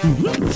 Mm-hmm.